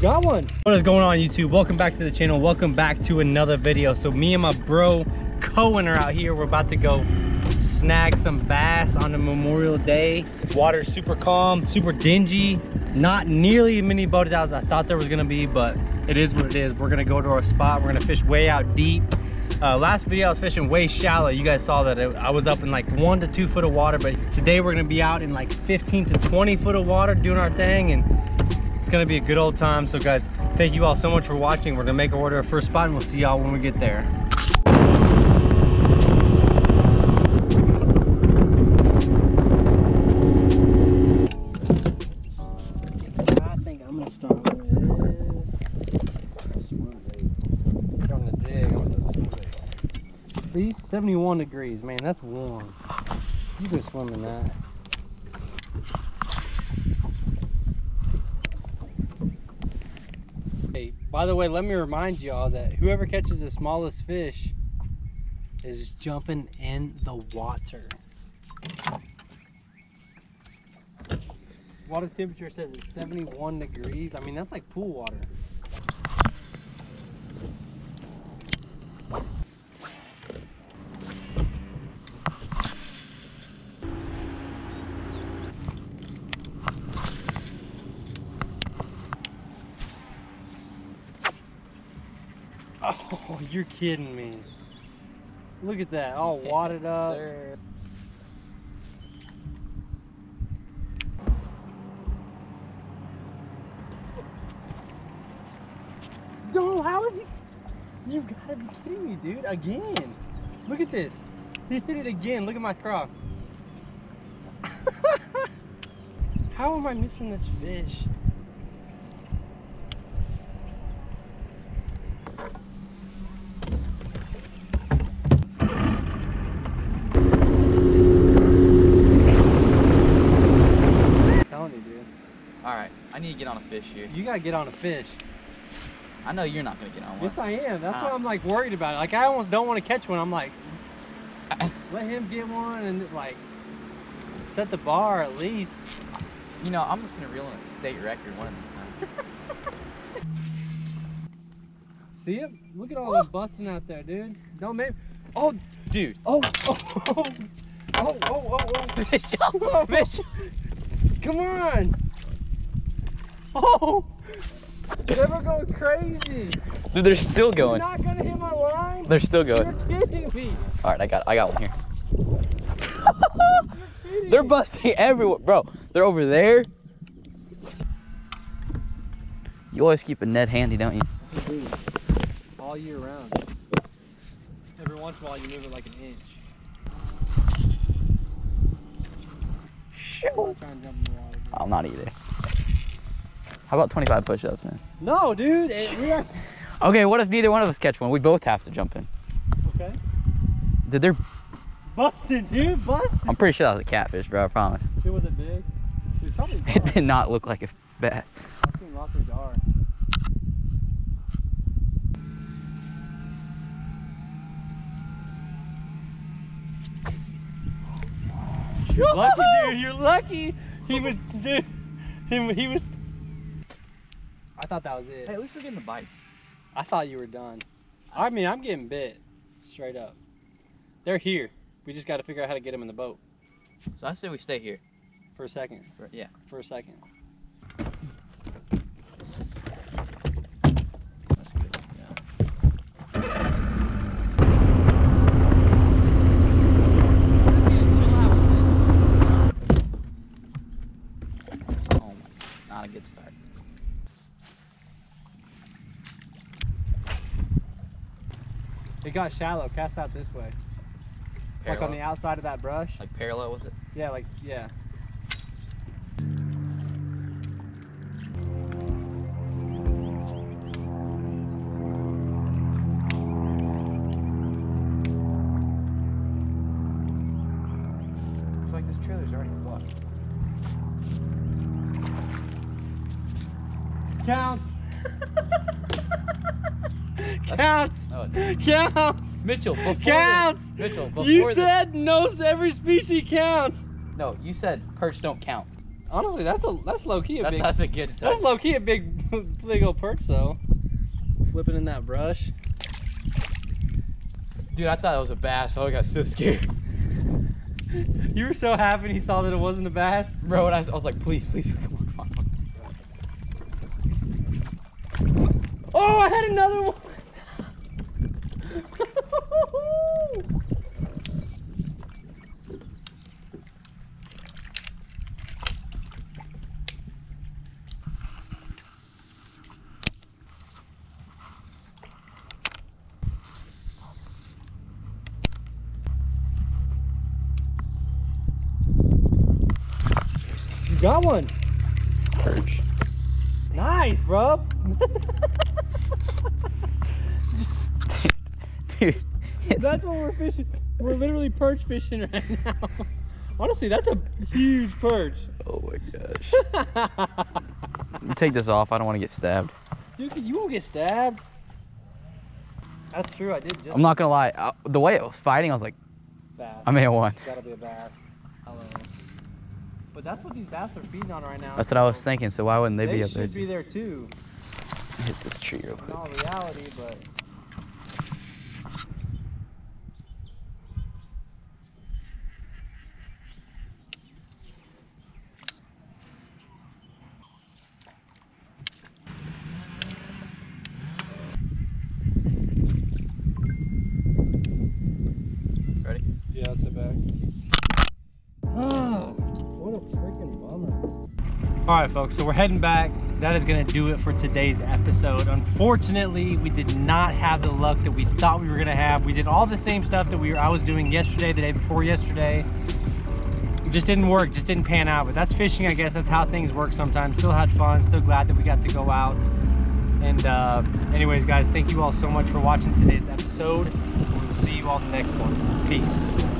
got one. What is going on YouTube? Welcome back to the channel. Welcome back to another video. So me and my bro Cohen are out here. We're about to go snag some bass on the Memorial Day. This water's super calm, super dingy. Not nearly as many boats out as I thought there was gonna be, but it is what it is. We're gonna go to our spot. We're gonna fish way out deep. Uh, last video I was fishing way shallow. You guys saw that it, I was up in like one to two foot of water, but today we're gonna be out in like 15 to 20 foot of water doing our thing and gonna be a good old time. So guys, thank you all so much for watching. We're gonna make our order our first spot and we'll see y'all when we get there. I think I'm gonna start with Trying to dig. I'm gonna throw swim bait. See, 71 degrees, man. That's warm. You can swim in that. By the way, let me remind y'all that whoever catches the smallest fish is jumping in the water. Water temperature says it's 71 degrees. I mean, that's like pool water. Oh, you're kidding me. Look at that, all wadded up. Sir. No, how is he? You've got to be kidding me, dude. Again. Look at this. He hit it again. Look at my croc. how am I missing this fish? I'm telling you, dude. All right, I need to get on a fish here. You got to get on a fish. I know you're not gonna get on one. Yes, I am. That's Ah. why I'm like worried about it. Like I almost don't want to catch one. I'm like, let him get one and like set the bar at least. You know, I'm just gonna reel in a state record one of these times. See it? Look at all the busting out there, dude. No, maybe. oh, dude. Oh, oh, oh, oh, oh, oh, oh. Mitchell, Mitchell. Come on. Oh, never going crazy. Dude, they're still You're going. not gonna hit my line. They're still You're going. kidding me. All right, I got, I got one here. You're They're busting everywhere, bro. They're over there. You always keep a net handy, don't you? Dude, all year round. Every once in a while you move it like an inch. I'm not trying to jump in the water. dude. I'm not either. How about 25 push-ups, man? No, dude. It, are, Okay, what if neither one of us catch one? We both have to jump in. okay. Did they're. Busted, dude. Busted. I'm pretty sure that was a catfish, bro. I promise. It was it big? It was probably It did not look like a bass. I've seen lots of dark. You're lucky, dude. You're lucky. He was, dude. He, he was. I thought that was it. Hey, at least we're getting the bites. I thought you were done. I mean, I'm getting bit, straight up. They're here. We just got to figure out how to get them in the boat So I say we stay here. for a second. For, yeah. For a second. That's good. Yeah. Let's see if she. Oh my, not a good start. It got shallow. Cast out this way. Like on the outside of that brush. Like parallel with it. Yeah, like yeah. It's like this trailer's already flush. Counts. Counts. No. Counts. Mitchell, before Counts. The, Mitchell, before You the, said no. Every species counts. no. You said perch don't count. Honestly, that's a that's low key a That's, big. that's a good size. That's low key a big, big old perch though. Flipping in that brush. Dude, I thought it was a bass. Oh, I got so scared. You were so happy when he saw that it wasn't a bass. Bro, and I, I was like, please, please, come on, come on. Oh, I had another one. You got one. Perch. Nice, bro. Dude, That's what we're fishing. We're literally perch fishing right now. Honestly, that's a huge perch. oh my gosh. Take this off. I don't want to get stabbed. Dude, you won't get stabbed. That's true. I did just. I'm not gonna lie. I, the way it was fighting, I was like, bass. I may have won. Gotta be a bass. Hello. But that's what these bass are feeding on right now. That's what I was thinking. So why wouldn't they, They, be up there? They should be there too. Hit this tree real In quick. all reality, but. All right, folks, so we're heading back. That is gonna do it for today's episode. Unfortunately, we did not have the luck that we thought we were gonna have. We did all the same stuff that we were, I was doing yesterday, the day before yesterday. It just didn't work, just didn't pan out. But that's fishing, I guess. That's how things work sometimes. Still had fun, still glad that we got to go out. And uh, anyways, guys, thank you all so much for watching today's episode. We will see you all in the next one. Peace.